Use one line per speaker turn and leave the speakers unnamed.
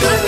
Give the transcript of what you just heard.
Good